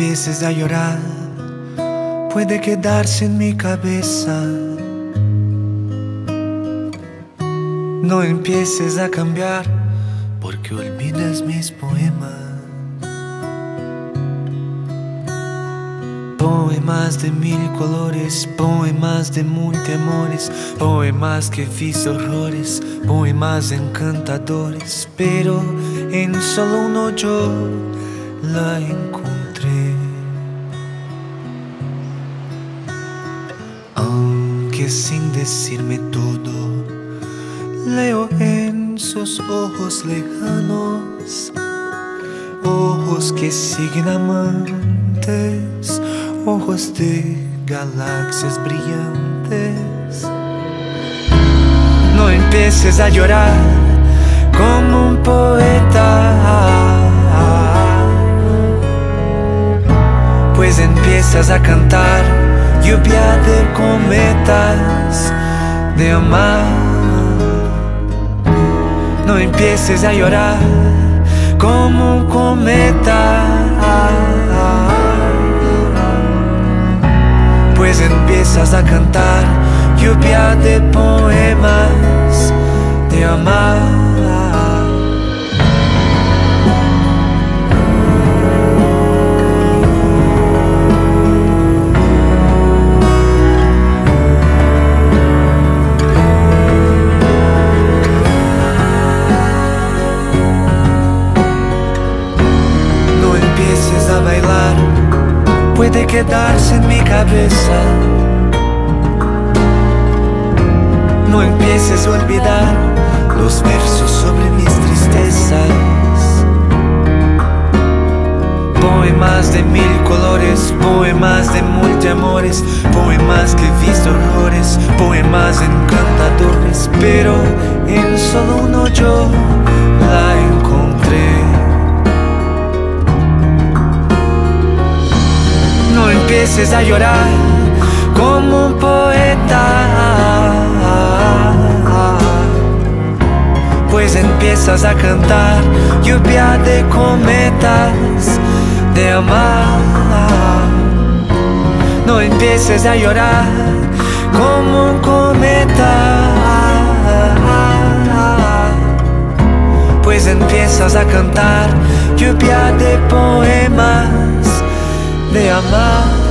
empieces a llorar, puede quedarse en mi cabeza. No empieces a cambiar, porque olvidas mis poemas. Poemas de mil colores, poemas de multiamores, poemas que fiz horrores, poemas encantadores, pero en solo uno yo la encontré. Aunque sin decirme todo, leo en sus ojos lejanos, ojos que siguen amantes ojos de galaxias brillantes. No empieces a llorar como un poeta, pues empiezas a cantar lluvia de cometas de amar. No empieces a llorar como un cometa. pues empiezas a cantar lluvia de poemas de amar. Bailar puede quedarse en mi cabeza. No empieces a olvidar los versos sobre mis tristezas. Poemas de mil colores, poemas de multiamores, poemas que he visto horrores, poemas encantadores, pero en solo uno No empieces a llorar como un poeta, pues empiezas a cantar lluvia de cometas de amar. No empieces a llorar como un cometa, pues empiezas a cantar lluvia de poemas de amar.